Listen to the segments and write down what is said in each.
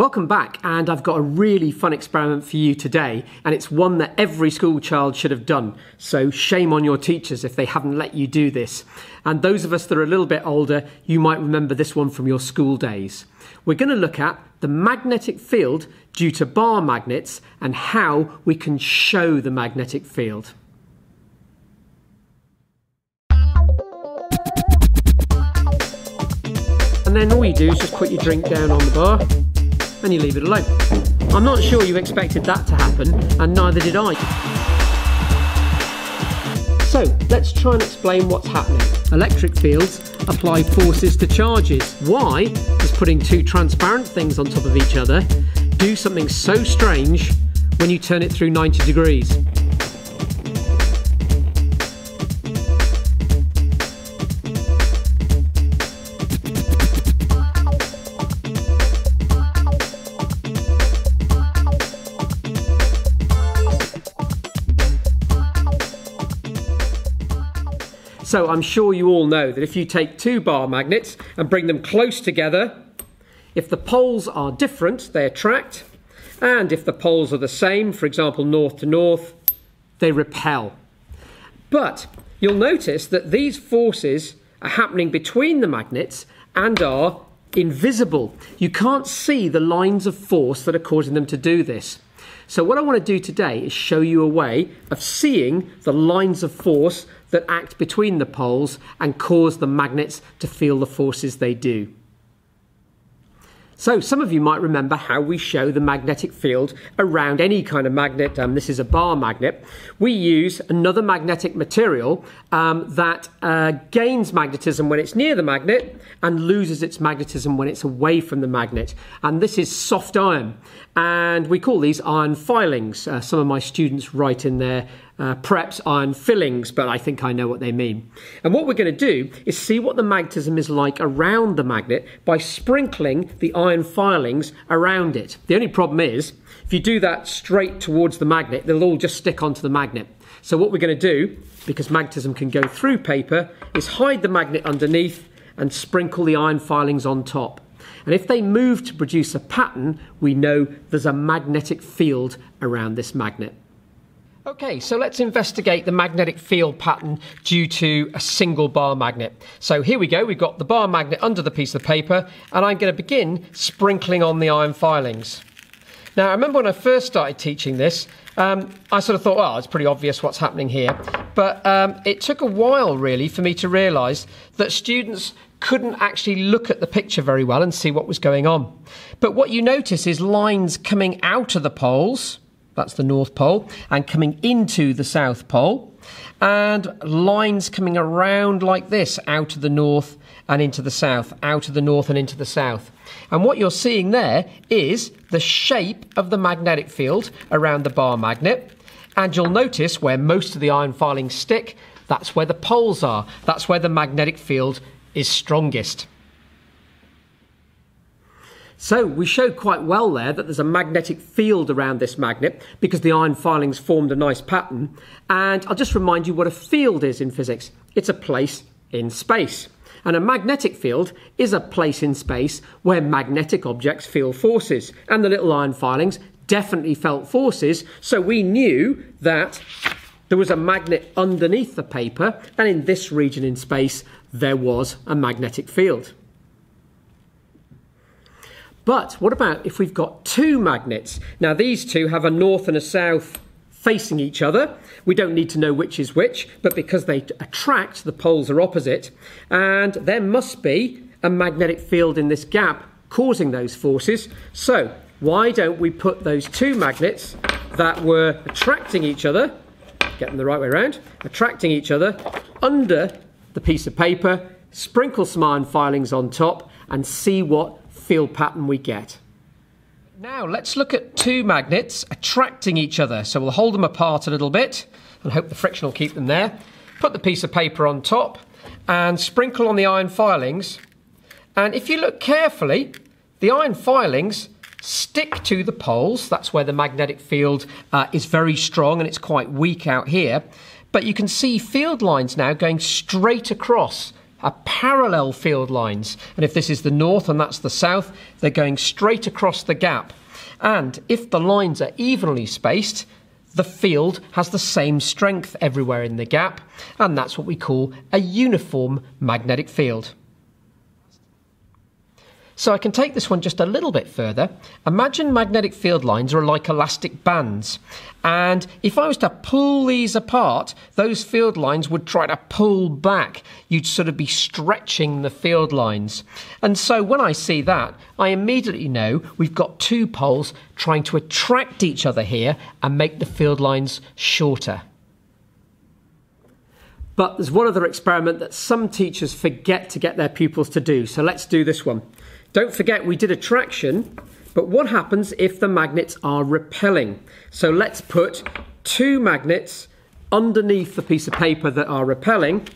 Welcome back, and I've got a really fun experiment for you today, and it's one that every school child should have done. So, shame on your teachers if they haven't let you do this. And those of us that are a little bit older, you might remember this one from your school days. We're going to look at the magnetic field due to bar magnets and how we can show the magnetic field. And then all you do is just put your drink down on the bar and you leave it alone. I'm not sure you expected that to happen, and neither did I. So, let's try and explain what's happening. Electric fields apply forces to charges. Why does putting two transparent things on top of each other do something so strange when you turn it through 90 degrees? So I'm sure you all know that if you take two bar magnets and bring them close together, if the poles are different, they attract, and if the poles are the same, for example, north to north, they repel. But you'll notice that these forces are happening between the magnets and are invisible. You can't see the lines of force that are causing them to do this. So, what I want to do today is show you a way of seeing the lines of force that act between the poles and cause the magnets to feel the forces they do. So, some of you might remember how we show the magnetic field around any kind of magnet. Um, this is a bar magnet. We use another magnetic material um, that uh, gains magnetism when it's near the magnet and loses its magnetism when it's away from the magnet. And this is soft iron. And we call these iron filings. Uh, some of my students write in there uh, preps iron fillings, but I think I know what they mean. And what we're going to do is see what the magnetism is like around the magnet by sprinkling the iron filings around it. The only problem is, if you do that straight towards the magnet, they'll all just stick onto the magnet. So what we're going to do, because magnetism can go through paper, is hide the magnet underneath and sprinkle the iron filings on top. And if they move to produce a pattern, we know there's a magnetic field around this magnet. Okay, so let's investigate the magnetic field pattern due to a single bar magnet. So here we go, we've got the bar magnet under the piece of paper, and I'm going to begin sprinkling on the iron filings. Now, I remember when I first started teaching this, um, I sort of thought, well, it's pretty obvious what's happening here. But um, it took a while, really, for me to realise that students couldn't actually look at the picture very well and see what was going on. But what you notice is lines coming out of the poles that's the North Pole, and coming into the South Pole, and lines coming around like this out of the North and into the South, out of the North and into the South. And what you're seeing there is the shape of the magnetic field around the bar magnet. And you'll notice where most of the iron filings stick, that's where the poles are. That's where the magnetic field is strongest. So we showed quite well there that there's a magnetic field around this magnet because the iron filings formed a nice pattern. And I'll just remind you what a field is in physics. It's a place in space. And a magnetic field is a place in space where magnetic objects feel forces. And the little iron filings definitely felt forces, so we knew that there was a magnet underneath the paper, and in this region in space, there was a magnetic field. But what about if we've got two magnets? Now, these two have a north and a south facing each other. We don't need to know which is which, but because they attract, the poles are opposite. And there must be a magnetic field in this gap causing those forces. So, why don't we put those two magnets that were attracting each other, get them the right way around, attracting each other under the piece of paper, sprinkle some iron filings on top, and see what field pattern we get. Now let's look at two magnets attracting each other. So we'll hold them apart a little bit and hope the friction will keep them there. Put the piece of paper on top and sprinkle on the iron filings. And if you look carefully, the iron filings stick to the poles. That's where the magnetic field uh, is very strong and it's quite weak out here. But you can see field lines now going straight across are parallel field lines. And if this is the north and that's the south, they're going straight across the gap. And if the lines are evenly spaced, the field has the same strength everywhere in the gap, and that's what we call a uniform magnetic field. So I can take this one just a little bit further. Imagine magnetic field lines are like elastic bands. And if I was to pull these apart, those field lines would try to pull back. You'd sort of be stretching the field lines. And so when I see that, I immediately know we've got two poles trying to attract each other here and make the field lines shorter. But there's one other experiment that some teachers forget to get their pupils to do. So let's do this one. Don't forget we did attraction, but what happens if the magnets are repelling? So let's put two magnets underneath the piece of paper that are repelling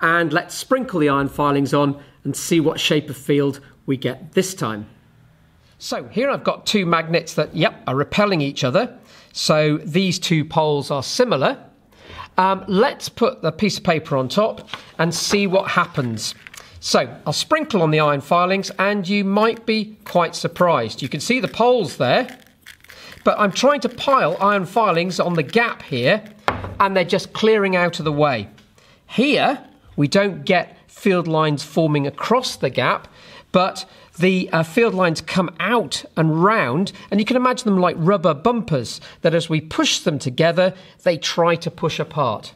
and let's sprinkle the iron filings on and see what shape of field we get this time. So here I've got two magnets that, yep, are repelling each other. So these two poles are similar. Um, let's put the piece of paper on top and see what happens. So I'll sprinkle on the iron filings and you might be quite surprised. You can see the poles there, but I'm trying to pile iron filings on the gap here and they're just clearing out of the way. Here, we don't get field lines forming across the gap, but the uh, field lines come out and round, and you can imagine them like rubber bumpers that as we push them together, they try to push apart.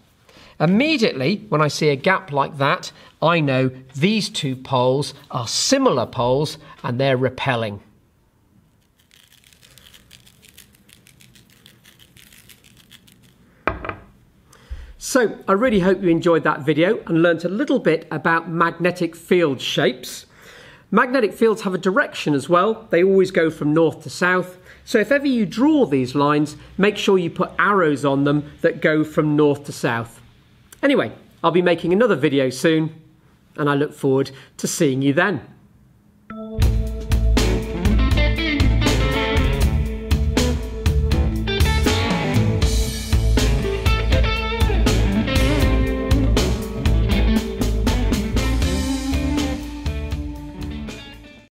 Immediately, when I see a gap like that, I know these two poles are similar poles and they're repelling. So, I really hope you enjoyed that video and learnt a little bit about magnetic field shapes. Magnetic fields have a direction as well. They always go from north to south. So if ever you draw these lines, make sure you put arrows on them that go from north to south. Anyway, I'll be making another video soon, and I look forward to seeing you then.